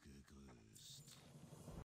Gegrüßt.